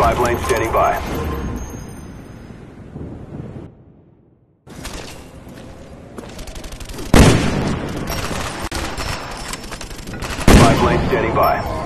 Five lanes standing by. Five lanes standing by.